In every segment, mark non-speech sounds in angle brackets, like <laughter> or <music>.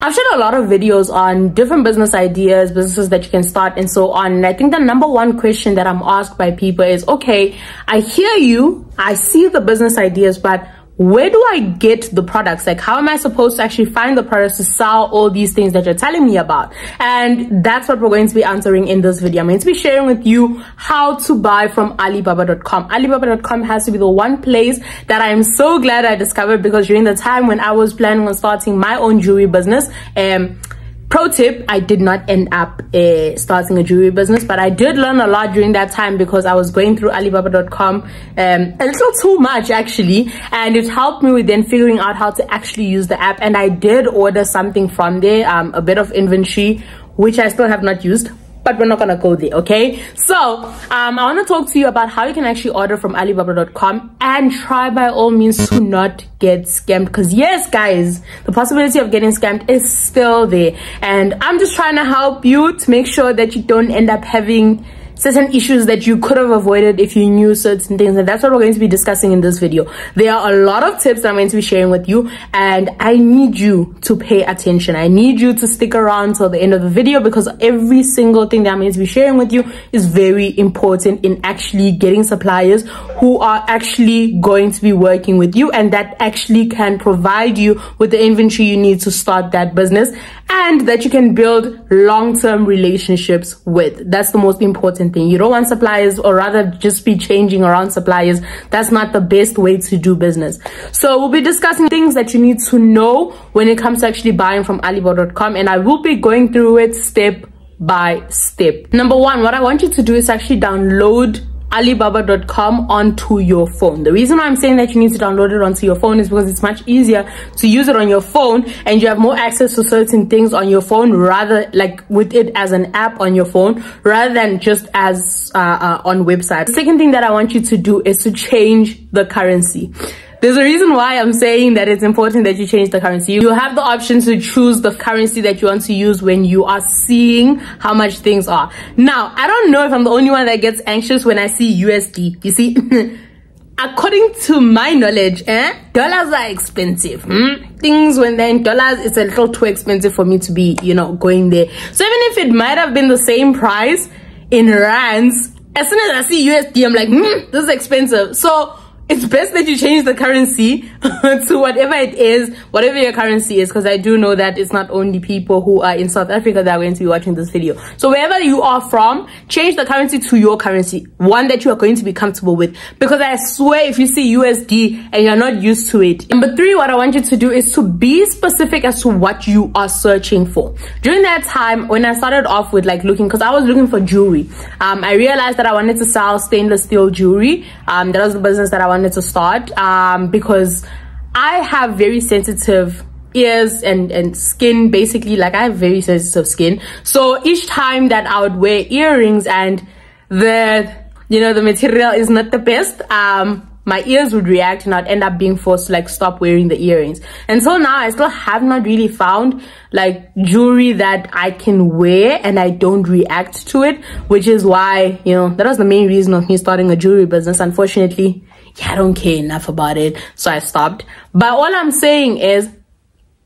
I've shared a lot of videos on different business ideas, businesses that you can start and so on. And I think the number one question that I'm asked by people is, okay, I hear you, I see the business ideas, but where do I get the products? Like, how am I supposed to actually find the products to sell all these things that you're telling me about? And that's what we're going to be answering in this video. I'm going to be sharing with you how to buy from Alibaba.com. Alibaba.com has to be the one place that I'm so glad I discovered because during the time when I was planning on starting my own jewelry business, um, pro tip i did not end up uh, starting a jewelry business but i did learn a lot during that time because i was going through alibaba.com um, a little too much actually and it helped me with then figuring out how to actually use the app and i did order something from there um, a bit of inventory which i still have not used but we're not gonna go there okay? So um, i want to talk to you about how you can actually order from alibaba.com and try by all means to not get scammed because yes guys the possibility of getting scammed is still there. And i'm just trying to help you to make sure that you don't end up having certain issues that you could have avoided if you knew certain things and that's what we're going to be discussing in this video. There are a lot of tips that i'm going to be sharing with you and i need you to pay attention. I need you to stick around till the end of the video because every single thing that i'm going to be sharing with you is very important in actually getting suppliers who are actually going to be working with you and that actually can provide you with the inventory you need to start that business and that you can build long-term relationships with that's the most important thing. You don't want suppliers or rather just be changing around suppliers. That's not the best way to do business. So we'll be discussing things that you need to know when it comes to actually buying from Alibaba.com and I will be going through it step by step. Number one, what I want you to do is actually download alibaba.com onto your phone. The reason why i'm saying that you need to download it onto your phone is because it's much easier to use it on your phone and you have more access to certain things on your phone rather like with it as an app on your phone rather than just as uh, uh, on website. The second thing that i want you to do is to change the currency there's a reason why I'm saying that it's important that you change the currency. You have the option to choose the currency that you want to use when you are seeing how much things are. Now, I don't know if I'm the only one that gets anxious when I see USD. You see? <laughs> according to my knowledge, eh, dollars are expensive. Hmm? Things when they're in dollars, it's a little too expensive for me to be, you know, going there. So even if it might have been the same price in rands, as soon as I see USD, I'm like, hmm, this is expensive. So it's best that you change the currency <laughs> to whatever it is, whatever your currency is, because I do know that it's not only people who are in South Africa that are going to be watching this video. So wherever you are from, change the currency to your currency, one that you are going to be comfortable with. Because I swear if you see USD and you're not used to it. Number three, what I want you to do is to be specific as to what you are searching for. During that time, when I started off with like looking, because I was looking for jewelry, um, I realized that I wanted to sell stainless steel jewelry. Um, that was the business that I wanted wanted to start um, because I have very sensitive ears and and skin basically like I have very sensitive skin so each time that I would wear earrings and the you know the material is not the best um my ears would react and I'd end up being forced to like stop wearing the earrings. And so now I still have not really found like jewelry that I can wear and I don't react to it, which is why, you know, that was the main reason of me starting a jewelry business. Unfortunately, yeah, I don't care enough about it. So I stopped. But all I'm saying is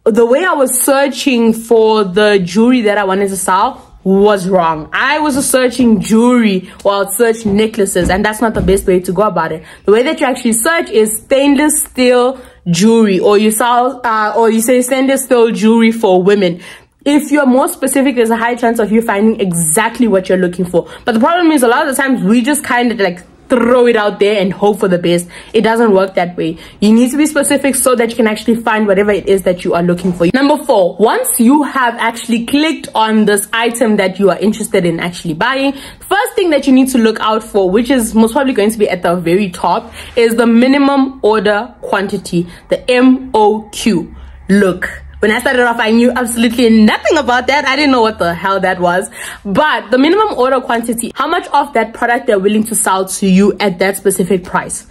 the way I was searching for the jewelry that I wanted to sell was wrong. I was searching jewelry while search necklaces and that's not the best way to go about it. The way that you actually search is stainless steel jewelry or you sell uh, or you say stainless steel jewelry for women if you're more specific, there's a high chance of you finding exactly what you're looking for. But the problem is a lot of the times we just kind of like throw it out there and hope for the best. It doesn't work that way. You need to be specific so that you can actually find whatever it is that you are looking for. Number four, once you have actually clicked on this item that you are interested in actually buying, first thing that you need to look out for, which is most probably going to be at the very top, is the minimum order quantity, the MOQ. Look, when I started off, I knew absolutely nothing about that. I didn't know what the hell that was. But the minimum order quantity, how much of that product they're willing to sell to you at that specific price.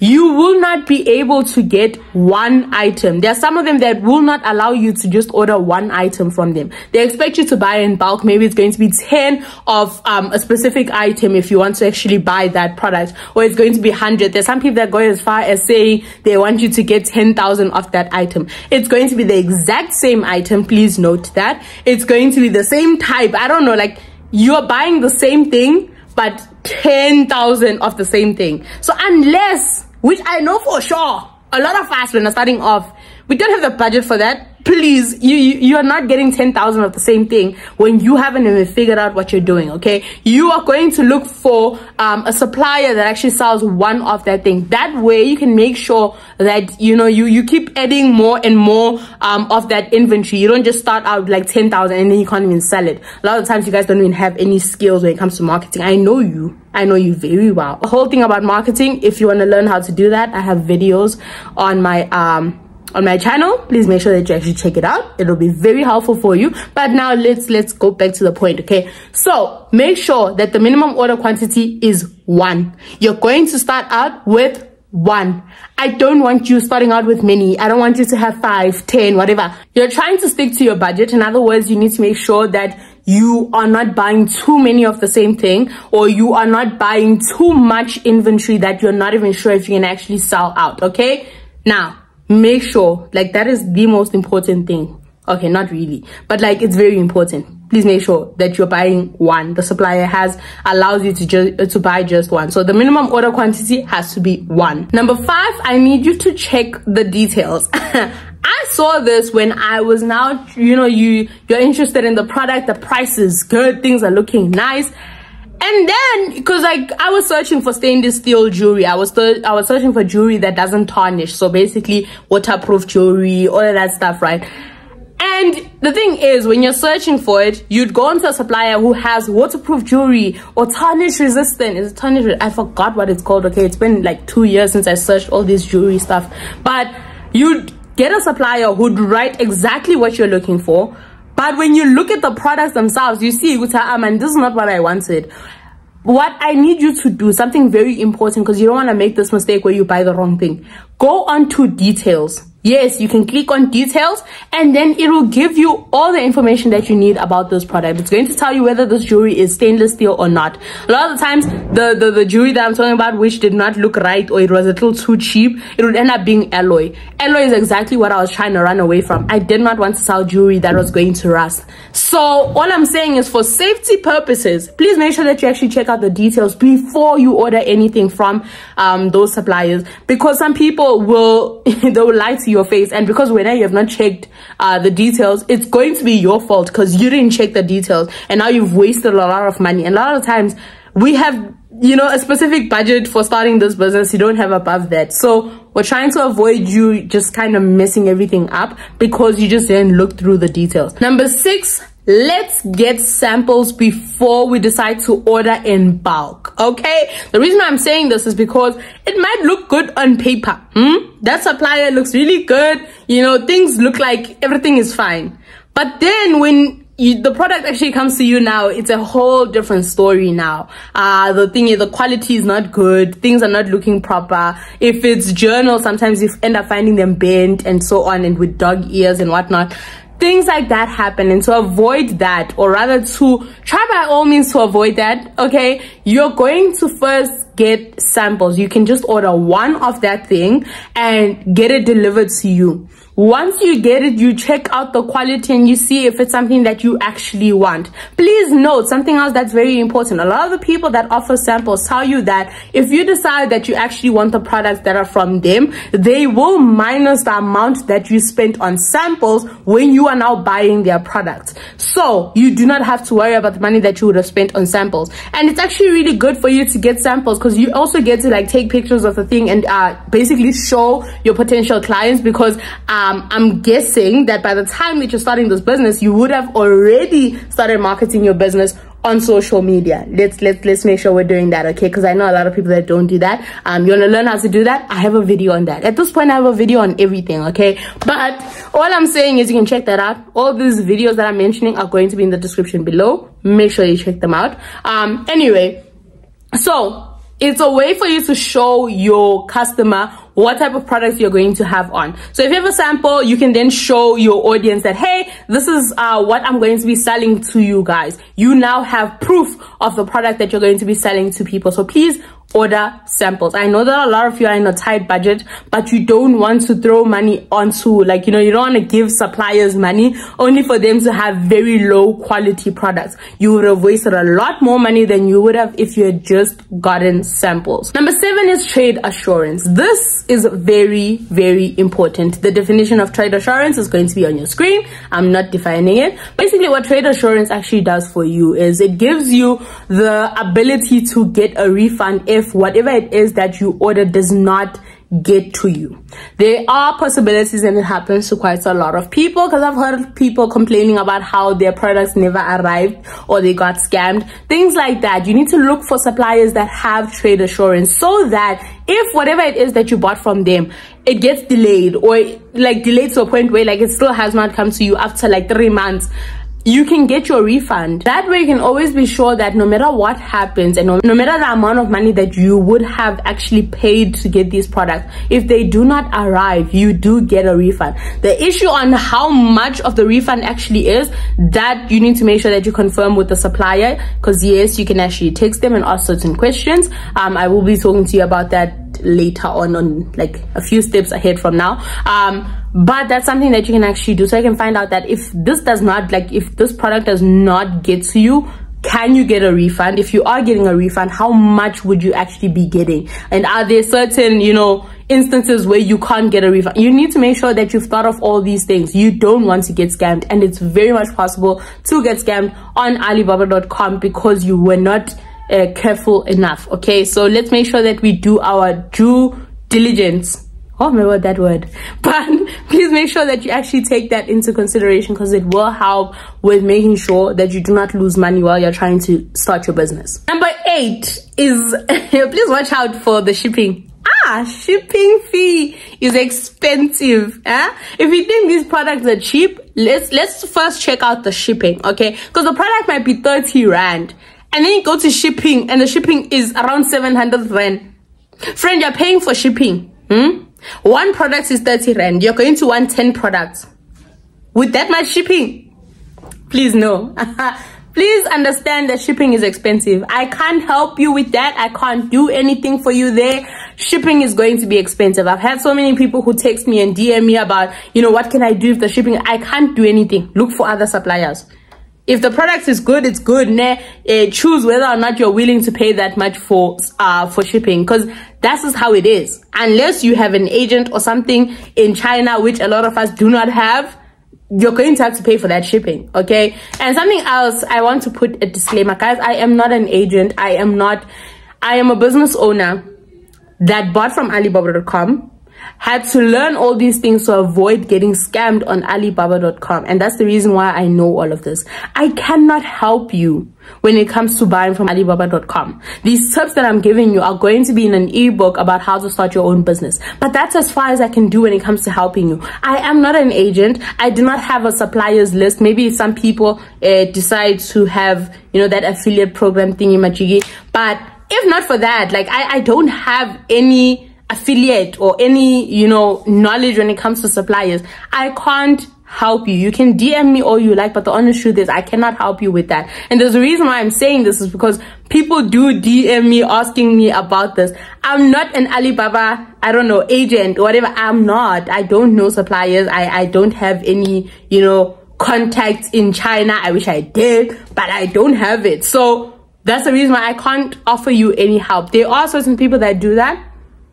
You will not be able to get one item. There are some of them that will not allow you to just order one item from them. They expect you to buy in bulk. Maybe it's going to be 10 of um, a specific item if you want to actually buy that product, or it's going to be 100. There's some people that go as far as saying they want you to get 10,000 of that item. It's going to be the exact same item. Please note that. It's going to be the same type. I don't know, like you're buying the same thing, but 10,000 of the same thing. So unless which I know for sure a lot of us when are starting off, we don't have the budget for that please you, you you're not getting 10,000 of the same thing when you haven't even figured out what you're doing okay? You are going to look for um, a supplier that actually sells one of that thing. That way you can make sure that you know you you keep adding more and more um, of that inventory. You don't just start out like 10,000 and then you can't even sell it. A lot of times you guys don't even have any skills when it comes to marketing. I know you. I know you very well. The whole thing about marketing if you want to learn how to do that I have videos on my um on my channel please make sure that you actually check it out. It'll be very helpful for you. But now let's let's go back to the point okay? So make sure that the minimum order quantity is one. You're going to start out with one. I don't want you starting out with many. I don't want you to have five ten whatever. You're trying to stick to your budget. In other words you need to make sure that you are not buying too many of the same thing or you are not buying too much inventory that you're not even sure if you can actually sell out okay? Now make sure like that is the most important thing. Okay not really but like it's very important. Please make sure that you're buying one. The supplier has allows you to just to buy just one. So the minimum order quantity has to be one. Number five i need you to check the details. <laughs> I saw this when I was now, you know, you, you're interested in the product, the price is good, things are looking nice and then because like i was searching for stainless steel jewelry. I was i was searching for jewelry that doesn't tarnish. So basically waterproof jewelry all of that stuff right? And the thing is when you're searching for it you'd go into a supplier who has waterproof jewelry or tarnish resistant. Is it tarnish i forgot what it's called. Okay it's been like two years since i searched all this jewelry stuff. But you'd get a supplier who'd write exactly what you're looking for but when you look at the products themselves, you see, um, and this is not what I wanted. What I need you to do, something very important, because you don't want to make this mistake where you buy the wrong thing. Go on to details yes you can click on details and then it will give you all the information that you need about this product it's going to tell you whether this jewelry is stainless steel or not. A lot of the times the, the the jewelry that i'm talking about which did not look right or it was a little too cheap it would end up being alloy. Alloy is exactly what i was trying to run away from. I did not want to sell jewelry that was going to rust. So all i'm saying is for safety purposes please make sure that you actually check out the details before you order anything from um, those suppliers because some people will <laughs> they will lie to you your face and because when you have not checked uh, the details it's going to be your fault because you didn't check the details and now you've wasted a lot of money. And a lot of times we have you know a specific budget for starting this business you don't have above that. So we're trying to avoid you just kind of messing everything up because you just didn't look through the details. Number six let's get samples before we decide to order in bulk okay? The reason i'm saying this is because it might look good on paper hmm? that supplier looks really good you know things look like everything is fine. But then when you, the product actually comes to you now it's a whole different story now. Uh the thing is the quality is not good things are not looking proper. If it's journal sometimes you end up finding them bent and so on and with dog ears and whatnot things like that happen and to avoid that or rather to try by all means to avoid that okay you're going to first get samples. You can just order one of that thing and get it delivered to you. Once you get it you check out the quality and you see if it's something that you actually want. Please note something else that's very important. A lot of the people that offer samples tell you that if you decide that you actually want the products that are from them they will minus the amount that you spent on samples when you are now buying their products. So you do not have to worry about the money that you would have spent on samples. And it's actually really good for you to get samples because you also get to like take pictures of the thing and uh basically show your potential clients because um I'm guessing that by the time that you're starting this business, you would have already started marketing your business on social media. Let's let's let's make sure we're doing that, okay? Because I know a lot of people that don't do that. Um, you wanna learn how to do that? I have a video on that. At this point, I have a video on everything, okay? But all I'm saying is you can check that out. All these videos that I'm mentioning are going to be in the description below. Make sure you check them out. Um, anyway, so it's a way for you to show your customer what type of products you're going to have on. So if you have a sample, you can then show your audience that, hey, this is uh, what I'm going to be selling to you guys. You now have proof of the product that you're going to be selling to people. So please order samples. I know that a lot of you are in a tight budget, but you don't want to throw money onto like, you know, you don't want to give suppliers money only for them to have very low quality products. You would have wasted a lot more money than you would have if you had just gotten samples. Number seven is trade assurance. This is very, very important. The definition of trade assurance is going to be on your screen. I'm not defining it. Basically what trade assurance actually does for you is it gives you the ability to get a refund if whatever it is that you order does not get to you. There are possibilities and it happens to quite a lot of people because I've heard people complaining about how their products never arrived or they got scammed. Things like that. You need to look for suppliers that have trade assurance so that if whatever it is that you bought from them, it gets delayed or like delayed to a point where like it still has not come to you after like three months you can get your refund. That way you can always be sure that no matter what happens and no, matter the amount of money that you would have actually paid to get these products, if they do not arrive, you do get a refund. The issue on how much of the refund actually is, that you need to make sure that you confirm with the supplier because yes, you can actually text them and ask certain questions. Um, I will be talking to you about that later on on like a few steps ahead from now. Um but that's something that you can actually do. So i can find out that if this does not like if this product does not get to you can you get a refund? If you are getting a refund how much would you actually be getting? And are there certain you know instances where you can't get a refund? You need to make sure that you've thought of all these things. You don't want to get scammed and it's very much possible to get scammed on alibaba.com because you were not uh, careful enough okay? So let's make sure that we do our due diligence. Oh word that word. <laughs> But please make sure that you actually take that into consideration because it will help with making sure that you do not lose money while you're trying to start your business. Number eight is <laughs> please watch out for the shipping. Ah shipping fee is expensive eh? if you think these products are cheap let's let's first check out the shipping okay? Because the product might be 30 rand and then you go to shipping and the shipping is around 700 rand. Friend you're paying for shipping hmm? One product is 30 rand. You're going to want 10 products. With that much shipping please no. <laughs> Please understand that shipping is expensive. I can't help you with that. I can't do anything for you there. Shipping is going to be expensive. I've had so many people who text me and dm me about you know what can i do if the shipping? I can't do anything. Look for other suppliers if the product is good it's good ne? Uh, choose whether or not you're willing to pay that much for uh for shipping because that's just how it is. Unless you have an agent or something in china which a lot of us do not have you're going to have to pay for that shipping okay? And something else i want to put a disclaimer guys. I am not an agent. I am not i am a business owner that bought from alibaba.com had to learn all these things to avoid getting scammed on alibaba.com and that's the reason why i know all of this. I cannot help you when it comes to buying from alibaba.com these tips that i'm giving you are going to be in an ebook about how to start your own business. But that's as far as i can do when it comes to helping you. I am not an agent. I do not have a suppliers list. Maybe some people uh, decide to have you know that affiliate program thingy majiggy but if not for that like i i don't have any affiliate or any you know knowledge when it comes to suppliers i can't help you. You can dm me all you like but the honest truth is i cannot help you with that. And there's a reason why i'm saying this is because people do dm me asking me about this. I'm not an alibaba i don't know agent or whatever. I'm not. I don't know suppliers. I i don't have any you know contacts in china. I wish i did but i don't have it. So that's the reason why i can't offer you any help. There are certain people that do that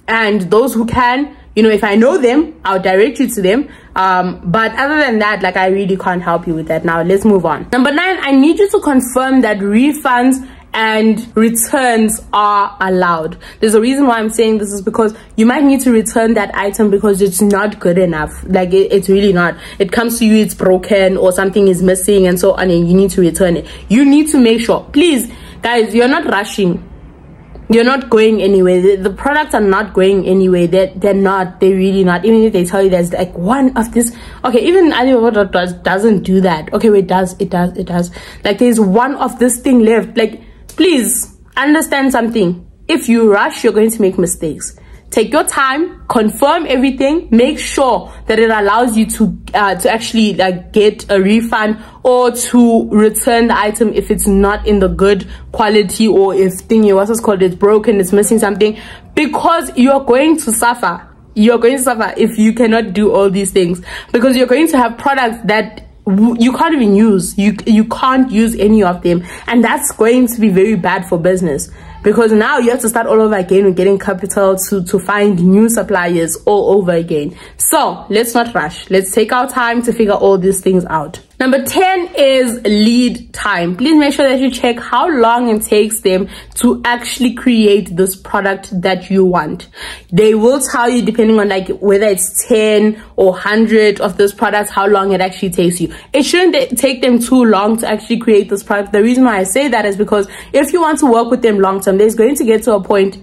and those who can you know if i know them i'll direct you to them. Um, but other than that like i really can't help you with that. Now let's move on. Number nine i need you to confirm that refunds and returns are allowed. There's a reason why i'm saying this is because you might need to return that item because it's not good enough. Like it, it's really not. It comes to you it's broken or something is missing and so on and you need to return it. You need to make sure. Please guys you're not rushing you're not going anywhere. The, the, products are not going anywhere. They're, they're not. They're really not. Even if they tell you there's like one of this. Okay even alibaba does doesn't do that. Okay wait, it does it does it does. Like there's one of this thing left. Like please understand something. If you rush, you're going to make mistakes. Take your time, confirm everything, make sure that it allows you to uh, to actually like get a refund or to return the item if it's not in the good quality or if thingy what's called it's broken, it's missing something. Because you're going to suffer. You're going to suffer if you cannot do all these things. Because you're going to have products that you can't even use. You you can't use any of them. And that's going to be very bad for business because now you have to start all over again with getting capital to to find new suppliers all over again. So let's not rush. Let's take our time to figure all these things out Number 10 is lead time. Please make sure that you check how long it takes them to actually create this product that you want. They will tell you depending on like whether it's 10 or 100 of those products, how long it actually takes you. It shouldn't take them too long to actually create this product. The reason why I say that is because if you want to work with them long term, there's going to get to a point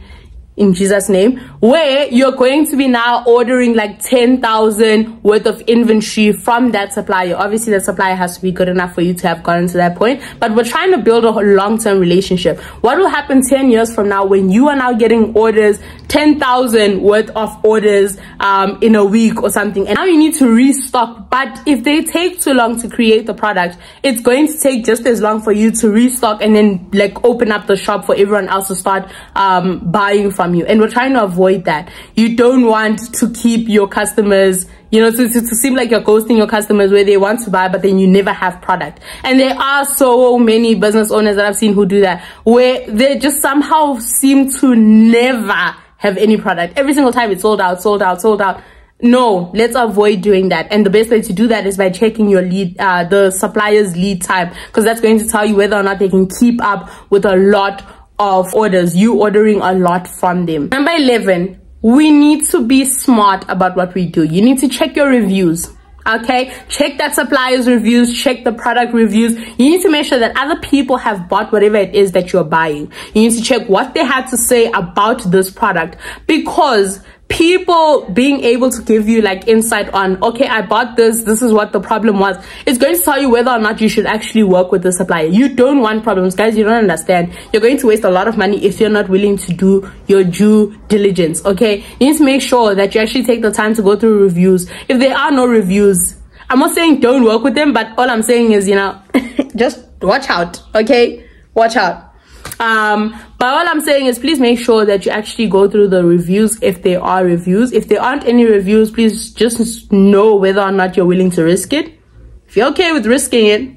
in Jesus name where you're going to be now ordering like 10,000 worth of inventory from that supplier. Obviously the supplier has to be good enough for you to have gotten to that point, but we're trying to build a long-term relationship. What will happen 10 years from now when you are now getting orders, 10,000 worth of orders um, in a week or something and now you need to restock. But if they take too long to create the product, it's going to take just as long for you to restock and then like open up the shop for everyone else to start um, buying from from you. And we're trying to avoid that. You don't want to keep your customers you know to, to, to, seem like you're ghosting your customers where they want to buy but then you never have product. And there are so many business owners that i've seen who do that where they just somehow seem to never have any product. Every single time it's sold out sold out sold out. No let's avoid doing that. And the best way to do that is by checking your lead uh, the supplier's lead time because that's going to tell you whether or not they can keep up with a lot of orders, you ordering a lot from them. Number 11, we need to be smart about what we do. You need to check your reviews okay check that suppliers reviews check the product reviews you need to make sure that other people have bought whatever it is that you're buying you need to check what they had to say about this product because people being able to give you like insight on okay i bought this this is what the problem was. It's going to tell you whether or not you should actually work with the supplier. You don't want problems guys. You don't understand. You're going to waste a lot of money if you're not willing to do your due diligence okay? You need to make sure that you actually take the time to go through reviews. If there are no reviews i'm not saying don't work with them but all i'm saying is you know <laughs> just watch out okay? Watch out um but all i'm saying is please make sure that you actually go through the reviews if there are reviews. If there aren't any reviews please just know whether or not you're willing to risk it. If you're okay with risking it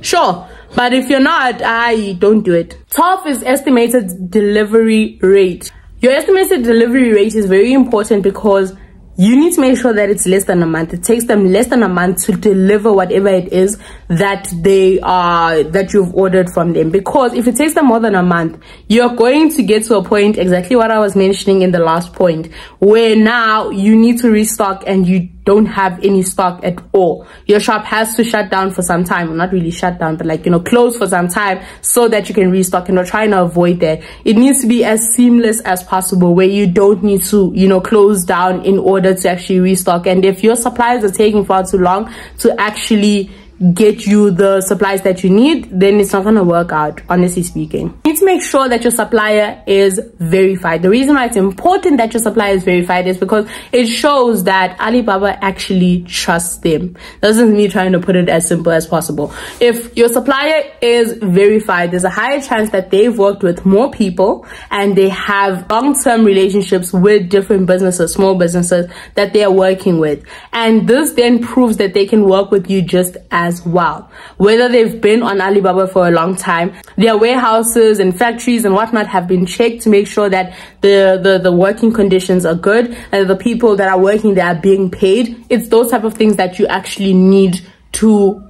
sure. But if you're not i don't do it. 12 is estimated delivery rate. Your estimated delivery rate is very important because you need to make sure that it's less than a month. It takes them less than a month to deliver whatever it is that they are that you've ordered from them. Because if it takes them more than a month, you're going to get to a point exactly what I was mentioning in the last point, where now you need to restock and you don't have any stock at all. Your shop has to shut down for some time. Well, not really shut down, but like, you know, close for some time so that you can restock and we're trying to avoid that. It needs to be as seamless as possible where you don't need to, you know, close down in order to actually restock. And if your suppliers are taking far too long to actually get you the supplies that you need then it's not going to work out honestly speaking. You need to make sure that your supplier is verified. The reason why it's important that your supplier is verified is because it shows that alibaba actually trusts them. This is me trying to put it as simple as possible. If your supplier is verified there's a higher chance that they've worked with more people and they have long-term relationships with different businesses small businesses that they are working with. And this then proves that they can work with you just as as well. Whether they've been on Alibaba for a long time, their warehouses and factories and whatnot have been checked to make sure that the, the, the working conditions are good and the people that are working there are being paid. It's those type of things that you actually need to,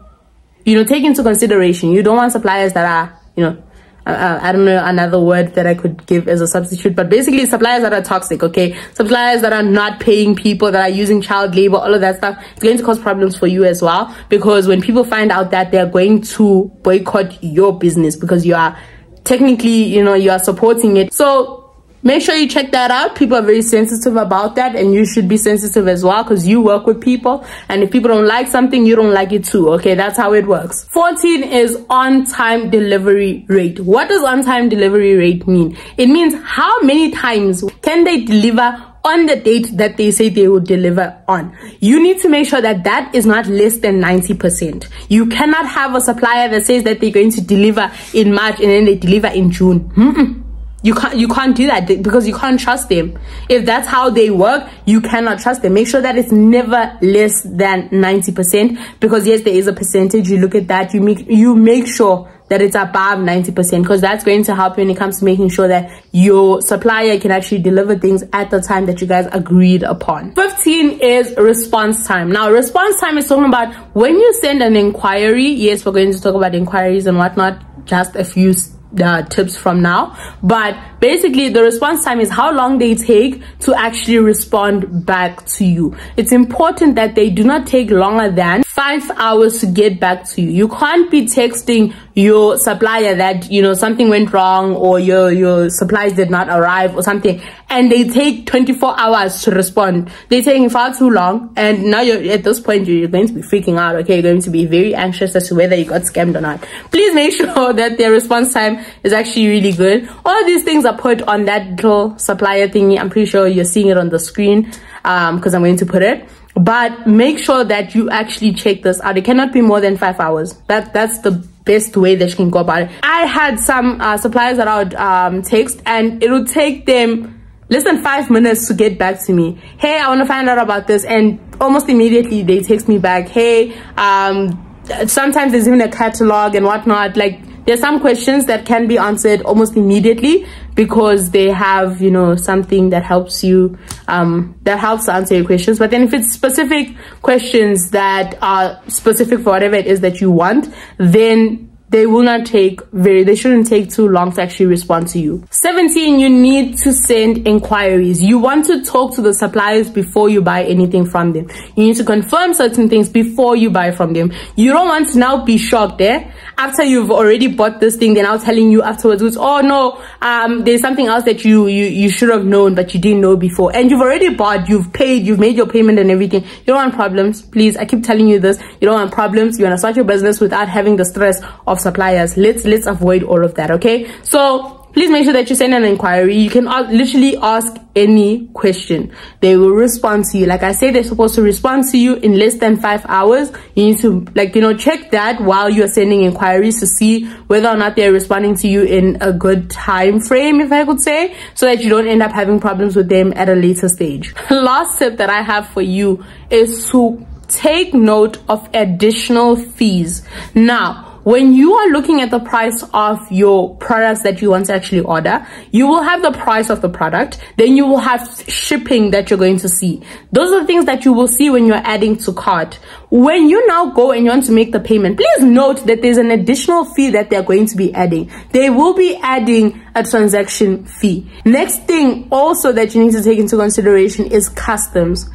you know, take into consideration. You don't want suppliers that are, you know, uh, I don't know another word that I could give as a substitute, but basically suppliers that are toxic, okay? Suppliers that are not paying people, that are using child labor, all of that stuff, it's going to cause problems for you as well. Because when people find out that they're going to boycott your business because you are technically, you know, you are supporting it. So make sure you check that out people are very sensitive about that and you should be sensitive as well because you work with people and if people don't like something you don't like it too okay that's how it works 14 is on-time delivery rate what does on-time delivery rate mean it means how many times can they deliver on the date that they say they will deliver on. You need to make sure that that is not less than 90%. You cannot have a supplier that says that they're going to deliver in March and then they deliver in June. Mm -mm. You can't you can't do that because you can't trust them. If that's how they work, you cannot trust them. Make sure that it's never less than 90% because yes, there is a percentage. You look at that, you make you make sure that it's above 90% because that's going to help you when it comes to making sure that your supplier can actually deliver things at the time that you guys agreed upon. 15 is response time. Now, response time is talking about when you send an inquiry. Yes, we're going to talk about inquiries and whatnot just a few uh, tips from now. But basically the response time is how long they take to actually respond back to you. It's important that they do not take longer than five hours to get back to you. You can't be texting your supplier that you know something went wrong or your your supplies did not arrive or something and they take 24 hours to respond. They're taking far too long and now you're at this point you're going to be freaking out okay? You're going to be very anxious as to whether you got scammed or not. Please make <laughs> sure that their response time is actually really good. All these things are put on that little supplier thingy. I'm pretty sure you're seeing it on the screen um because i'm going to put it. But make sure that you actually check this out. It cannot be more than five hours. That that's the best way that you can go about it. I had some uh, suppliers that i would um, text and it would take them less than five minutes to get back to me. Hey i want to find out about this. And almost immediately they text me back hey um sometimes there's even a catalog and whatnot. Like there's some questions that can be answered almost immediately because they have you know something that helps you um that helps answer your questions. But then if it's specific questions that are specific for whatever it is that you want then they will not take very they shouldn't take too long to actually respond to you. 17 you need to send inquiries. You want to talk to the suppliers before you buy anything from them. You need to confirm certain things before you buy from them. You don't want to now be shocked eh? After you've already bought this thing they're now telling you afterwards oh no um there's something else that you you you should have known but you didn't know before. And you've already bought you've paid you've made your payment and everything. You don't want problems. Please i keep telling you this. You don't want problems. You want to start your business without having the stress of suppliers let's let's avoid all of that okay? So please make sure that you send an inquiry. You can literally ask any question. They will respond to you. Like i said they're supposed to respond to you in less than five hours. You need to like you know check that while you're sending inquiries to see whether or not they're responding to you in a good time frame if i could say so that you don't end up having problems with them at a later stage. <laughs> Last tip that i have for you is to take note of additional fees. Now when you are looking at the price of your products that you want to actually order you will have the price of the product then you will have shipping that you're going to see. Those are the things that you will see when you're adding to cart. When you now go and you want to make the payment please note that there's an additional fee that they're going to be adding. They will be adding a transaction fee. Next thing also that you need to take into consideration is customs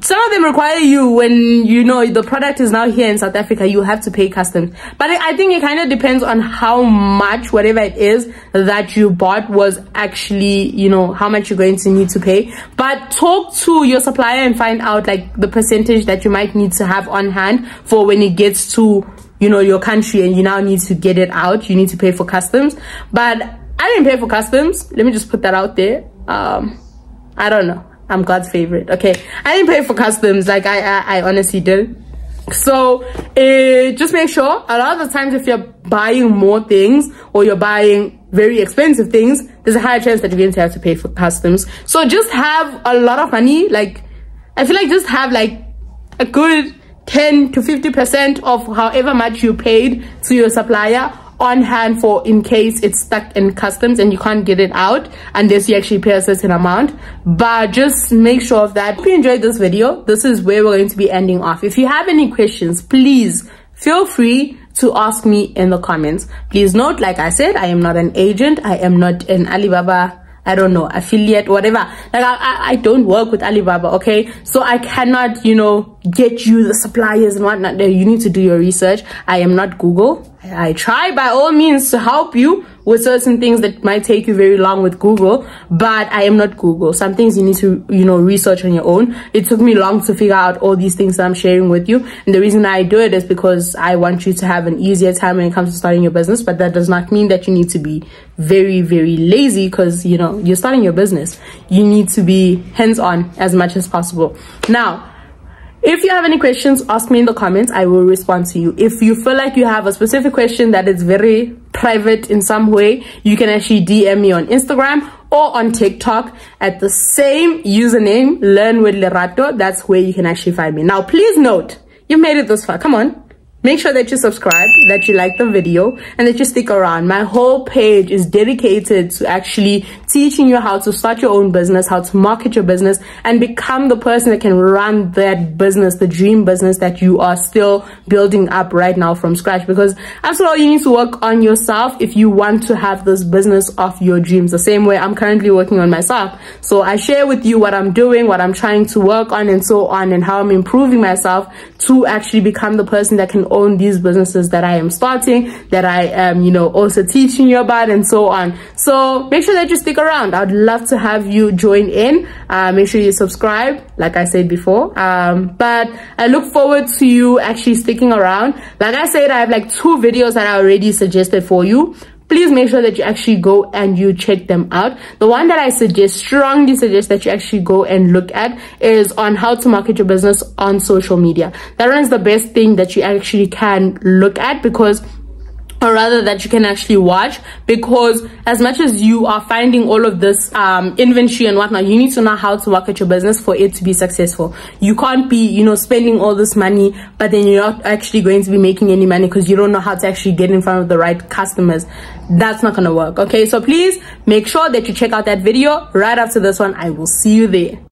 some of them require you when you know the product is now here in south africa you have to pay customs but i think it kind of depends on how much whatever it is that you bought was actually you know how much you're going to need to pay. But talk to your supplier and find out like the percentage that you might need to have on hand for when it gets to you know your country and you now need to get it out. You need to pay for customs. But i didn't pay for customs. Let me just put that out there. Um i don't know I'm God's favorite. Okay, I didn't pay for customs like I I, I honestly did. So uh, just make sure a lot of the times if you're buying more things or you're buying very expensive things, there's a higher chance that you're going to have to pay for customs. So just have a lot of money. Like I feel like just have like a good 10 to 50% of however much you paid to your supplier on hand for in case it's stuck in customs and you can't get it out unless you actually pay a certain amount. But just make sure of that. If you enjoyed this video. This is where we're going to be ending off. If you have any questions please feel free to ask me in the comments. Please note like i said i am not an agent. I am not an alibaba I don't know, affiliate, whatever. Like, I, I don't work with Alibaba, okay? So I cannot, you know, get you the suppliers and whatnot. You need to do your research. I am not Google. I try by all means to help you with certain things that might take you very long with Google, but I am not Google. Some things you need to, you know, research on your own. It took me long to figure out all these things that I'm sharing with you. And the reason I do it is because I want you to have an easier time when it comes to starting your business, but that does not mean that you need to be very, very lazy because, you know, you're starting your business. You need to be hands-on as much as possible. Now, if you have any questions, ask me in the comments. I will respond to you. If you feel like you have a specific question that is very private in some way, you can actually DM me on Instagram or on TikTok at the same username, Learn with Lerato. That's where you can actually find me. Now, please note, you made it this far. Come on. Make sure that you subscribe, that you like the video, and that you stick around. My whole page is dedicated to actually teaching you how to start your own business, how to market your business, and become the person that can run that business, the dream business that you are still building up right now from scratch. Because after all, you need to work on yourself if you want to have this business of your dreams. The same way I'm currently working on myself. So I share with you what I'm doing, what I'm trying to work on, and so on, and how I'm improving myself to actually become the person that can own these businesses that I am starting, that I am, you know, also teaching you about and so on. So make sure that you stick around. I'd love to have you join in. Uh, make sure you subscribe, like I said before. Um, but I look forward to you actually sticking around. Like I said, I have like two videos that I already suggested for you please make sure that you actually go and you check them out. The one that I suggest, strongly suggest that you actually go and look at is on how to market your business on social media. That one is the best thing that you actually can look at because or rather that you can actually watch because as much as you are finding all of this um, inventory and whatnot you need to know how to market your business for it to be successful. You can't be you know spending all this money but then you're not actually going to be making any money because you don't know how to actually get in front of the right customers. That's not gonna work okay? So please make sure that you check out that video right after this one. I will see you there